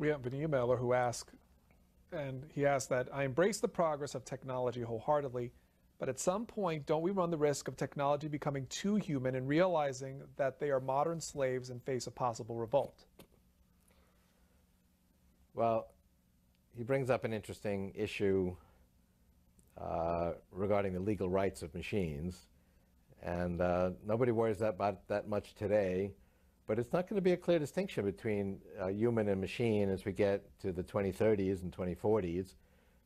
We have an emailer who asked, and he asked that I embrace the progress of technology wholeheartedly, but at some point, don't we run the risk of technology becoming too human and realizing that they are modern slaves and face a possible revolt? Well, he brings up an interesting issue uh, regarding the legal rights of machines. And uh, nobody worries that about that much today. But it's not going to be a clear distinction between uh, human and machine as we get to the 2030s and 2040s. In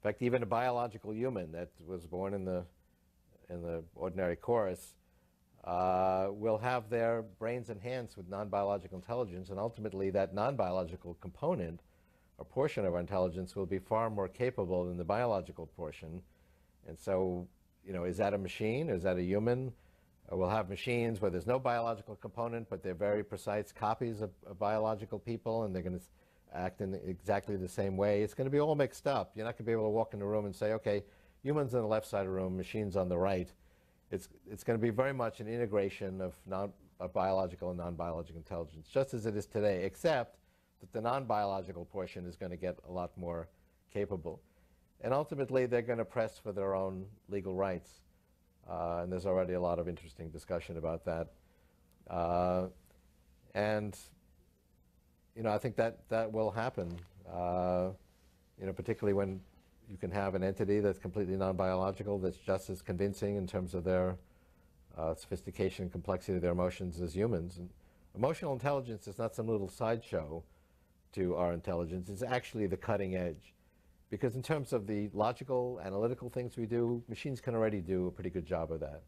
fact, even a biological human that was born in the, in the ordinary course uh, will have their brains enhanced with non-biological intelligence, and ultimately that non-biological component or portion of our intelligence will be far more capable than the biological portion. And so, you know, is that a machine? Is that a human? Uh, we'll have machines where there's no biological component, but they're very precise copies of, of biological people, and they're going to act in exactly the same way. It's going to be all mixed up. You're not going to be able to walk in a room and say, okay, humans on the left side of the room, machines on the right. It's, it's going to be very much an integration of, non, of biological and non-biological intelligence, just as it is today, except that the non-biological portion is going to get a lot more capable. And ultimately, they're going to press for their own legal rights. Uh, and there's already a lot of interesting discussion about that. Uh, and, you know, I think that that will happen, uh, you know, particularly when you can have an entity that's completely non-biological that's just as convincing in terms of their uh, sophistication and complexity of their emotions as humans. And emotional intelligence is not some little sideshow to our intelligence. It's actually the cutting edge. Because in terms of the logical, analytical things we do, machines can already do a pretty good job of that.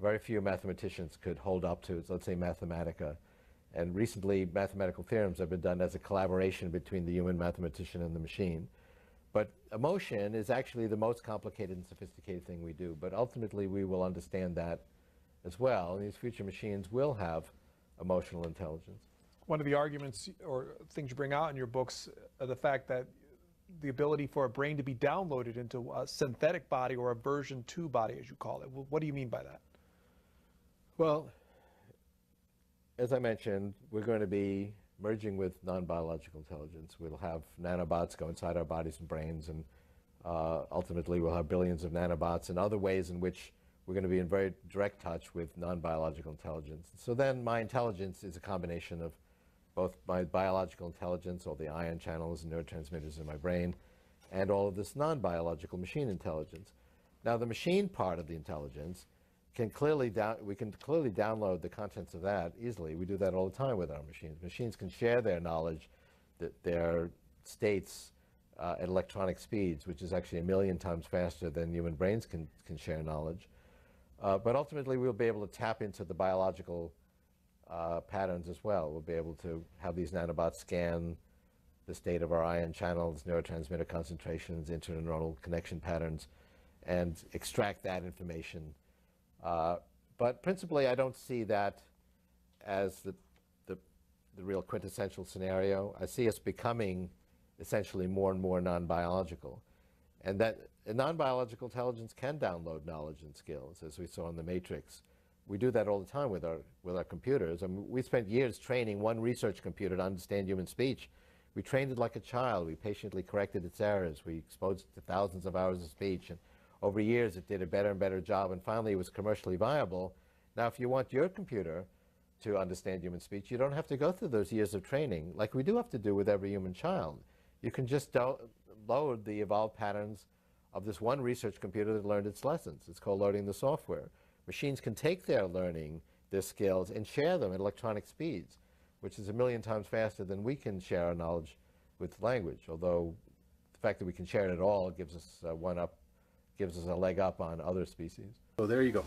Very few mathematicians could hold up to, let's say, Mathematica. And recently, mathematical theorems have been done as a collaboration between the human mathematician and the machine. But emotion is actually the most complicated and sophisticated thing we do. But ultimately, we will understand that as well. And these future machines will have emotional intelligence. One of the arguments or things you bring out in your books the fact that the ability for a brain to be downloaded into a synthetic body or a version 2 body, as you call it. What do you mean by that? Well, as I mentioned, we're going to be merging with non-biological intelligence. We'll have nanobots go inside our bodies and brains, and uh, ultimately we'll have billions of nanobots and other ways in which we're going to be in very direct touch with non-biological intelligence. So then my intelligence is a combination of both my biological intelligence, all the ion channels and neurotransmitters in my brain, and all of this non-biological machine intelligence. Now the machine part of the intelligence can clearly down, we can clearly download the contents of that easily. We do that all the time with our machines. Machines can share their knowledge, that their states uh, at electronic speeds, which is actually a million times faster than human brains can, can share knowledge. Uh, but ultimately, we'll be able to tap into the biological uh, patterns as well. We'll be able to have these nanobots scan the state of our ion channels, neurotransmitter concentrations, interneuronal connection patterns, and extract that information. Uh, but principally, I don't see that as the, the, the, real quintessential scenario. I see us becoming essentially more and more non-biological. And that non-biological intelligence can download knowledge and skills, as we saw in the Matrix we do that all the time with our, with our computers. Mean, we spent years training one research computer to understand human speech. We trained it like a child. We patiently corrected its errors. We exposed it to thousands of hours of speech. And over years, it did a better and better job. And finally, it was commercially viable. Now, if you want your computer to understand human speech, you don't have to go through those years of training like we do have to do with every human child. You can just load the evolved patterns of this one research computer that learned its lessons. It's called loading the software. Machines can take their learning, their skills, and share them at electronic speeds, which is a million times faster than we can share our knowledge with language, although the fact that we can share it at all gives us uh, one up, gives us a leg up on other species. So there you go.